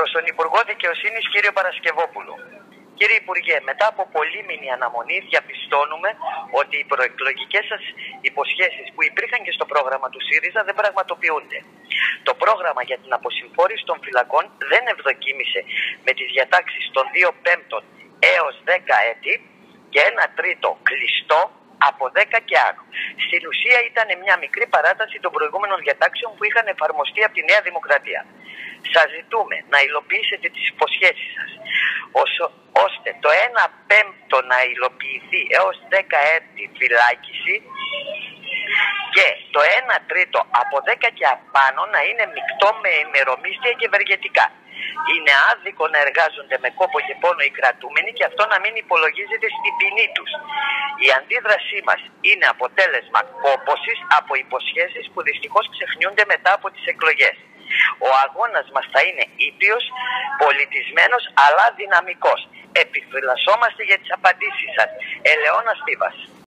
Προς τον Υπουργό Δικαιοσύνης κύριο Παρασκευόπουλο. Κύριε Υπουργέ, μετά από πολύμηνη αναμονή διαπιστώνουμε ότι οι προεκλογικές σας υποσχέσεις που υπήρχαν και στο πρόγραμμα του ΣΥΡΙΖΑ δεν πραγματοποιούνται. Το πρόγραμμα για την αποσυμφόρηση των φυλακών δεν ευδοκίμησε με τις διατάξεις των 2 πέμπτων έως 10 έτη και ένα τρίτο κλειστό από 10 και άνω. Στην ουσία ήταν μια μικρή παράταση των προηγούμενων διατάξεων που είχαν εφαρμοστεί από τη Νέα Δημοκρατία. Σας ζητούμε να υλοποιήσετε τις υποσχέσεις σας ώστε το 1 πέμπτο να υλοποιηθεί έως 10 έτη φυλάκιση και το 1 τρίτο από 10 και απάνω να είναι μεικτό με ημερομίσθια και ευεργετικά. Είναι άδικο να εργάζονται με κόπο και πόνο οι κρατούμενοι και αυτό να μην υπολογίζεται στην ποινή τους. Η αντίδρασή μας είναι αποτέλεσμα κόπωσης από υποσχέσεις που δυστυχώς ξεχνιούνται μετά από τις εκλογές. Ο αγώνας μας θα είναι ήπιος, πολιτισμένος αλλά δυναμικός. Επιφυλασσόμαστε για τις απαντήσεις σας. Ελεώνα Στίβας.